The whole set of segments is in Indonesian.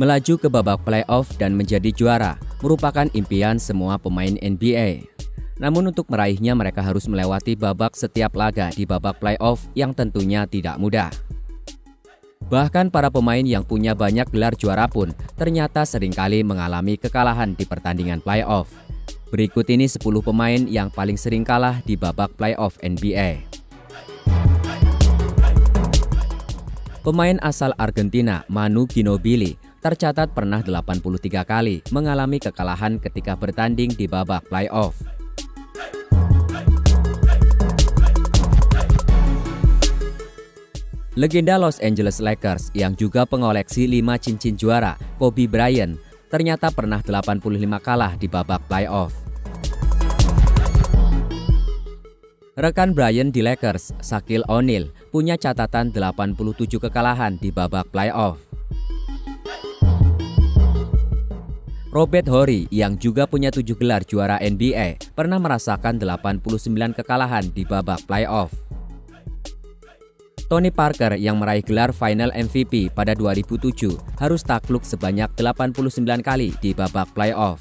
Melaju ke babak playoff dan menjadi juara merupakan impian semua pemain NBA. Namun untuk meraihnya mereka harus melewati babak setiap laga di babak playoff yang tentunya tidak mudah. Bahkan para pemain yang punya banyak gelar juara pun ternyata sering kali mengalami kekalahan di pertandingan playoff. Berikut ini 10 pemain yang paling sering kalah di babak playoff NBA. Pemain asal Argentina Manu Ginobili tercatat pernah 83 kali mengalami kekalahan ketika bertanding di babak playoff. Legenda Los Angeles Lakers yang juga pengoleksi 5 cincin juara, Kobe Bryant, ternyata pernah 85 kalah di babak playoff. Rekan Bryant di Lakers, Shaquille O'Neal, punya catatan 87 kekalahan di babak playoff. Robert Horry yang juga punya tujuh gelar juara NBA pernah merasakan 89 kekalahan di babak playoff. Tony Parker yang meraih gelar Final MVP pada 2007 harus takluk sebanyak 89 kali di babak playoff.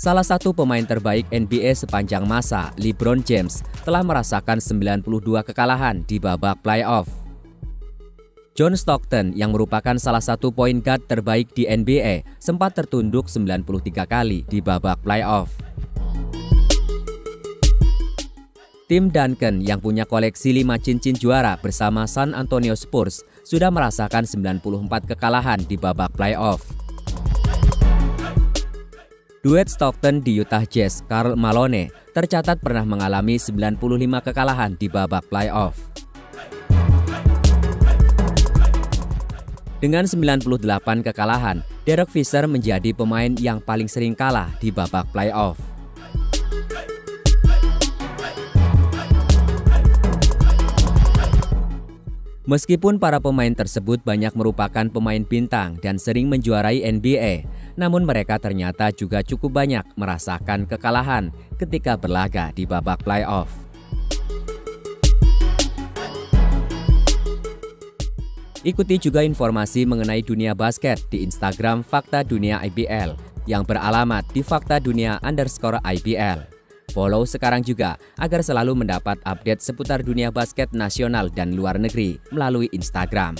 Salah satu pemain terbaik NBA sepanjang masa, LeBron James, telah merasakan 92 kekalahan di babak playoff. John Stockton yang merupakan salah satu point guard terbaik di NBA sempat tertunduk 93 kali di babak playoff. Tim Duncan yang punya koleksi 5 cincin juara bersama San Antonio Spurs sudah merasakan 94 kekalahan di babak playoff. Duet Stockton di Utah Jazz, Karl Malone, tercatat pernah mengalami 95 kekalahan di babak playoff. Dengan 98 kekalahan, Derek Fisher menjadi pemain yang paling sering kalah di babak playoff. Meskipun para pemain tersebut banyak merupakan pemain bintang dan sering menjuarai NBA, namun mereka ternyata juga cukup banyak merasakan kekalahan ketika berlaga di babak playoff. Ikuti juga informasi mengenai dunia basket di Instagram Fakta Dunia IBL yang beralamat di Fakta Dunia underscore IBL. Follow sekarang juga agar selalu mendapat update seputar dunia basket nasional dan luar negeri melalui Instagram.